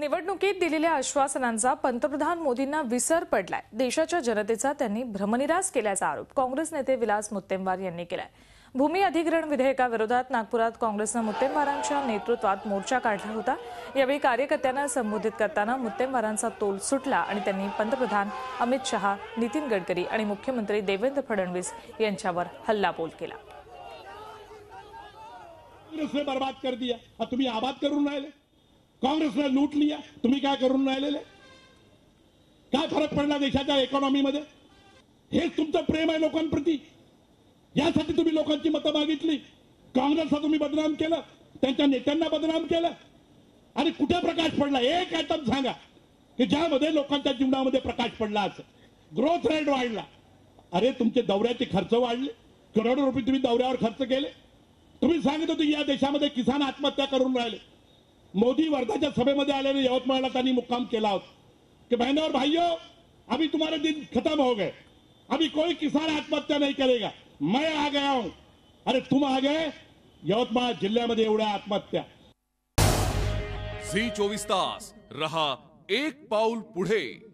निवडणुकीत दिलेल्या आश्वासनांचा पंतप्रधान मोदींना विसर पडलाय. देशाच्या जनतेचा त्यांनी भ्रमनिरास केल्याचा आरोप काँग्रेस नेते विलास मुत्तेमवार यांनी केलाय. भूमी अधिग्रहण विधेयकाविरोधात नागपुरात काँग्रेसनं मुत्तेमवारांच्या नेतृत्वात मोर्चा काढला होता. यावेळी कार्यकर्त्यांना संबोधित करताना मुत्तेमवारांचा तोल सुटला आणि त्यांनी पंतप्रधान अमित शहा नितीन गडकरी आणि मुख्यमंत्री देवेंद्र फडणवीस यांच्यावर हल्लाबोल केला. बर्बाद कर दिया. तुम्ही आबाद करून राहिले. काँग्रेसने लूट लिया. तुम्ही काय करून राहिलेले? काय फरक पडला देशाच्या इकॉनॉमीमध्ये हेच तुमचं प्रेम आहे लोकांप्रती. यासाठी तुम्ही लोकांची मतं मागितली. काँग्रेसला तुम्ही बदनाम केलं. त्यांच्या नेत्यांना बदनाम केलं. आणि कुठे प्रकाश पडला? एक आयटम सांगा. की ज्यामध्ये लोकांच्या जीवनामध्ये प्रकाश पडला असं. ग्रोथ रेट वाढला. अरे तुमचे दौऱ्याचे खर्च वाढले. करोडो रुपये तुम्ही दौऱ्यावर खर्च केले. तुम्ही सांगत होते या देशामध्ये किसान आत्महत्या करून राहिले. मोदी वर्धाच्या सभेमध्ये आलेले यवतमाळला त्यांनी मुक्काम केला होता. कि बहनों और भाइयों अभी तुम्हारे दिन खत्म हो गए. अभी कोई किसान आत्महत्या नहीं करेगा. मैं आ गया हूं. अरे तुम आ गए? यवतमाळ जिल्ह्यामध्ये एवढ्या आत्महत्या. झी चोवीस तास. रहा एक पाऊल पुढे.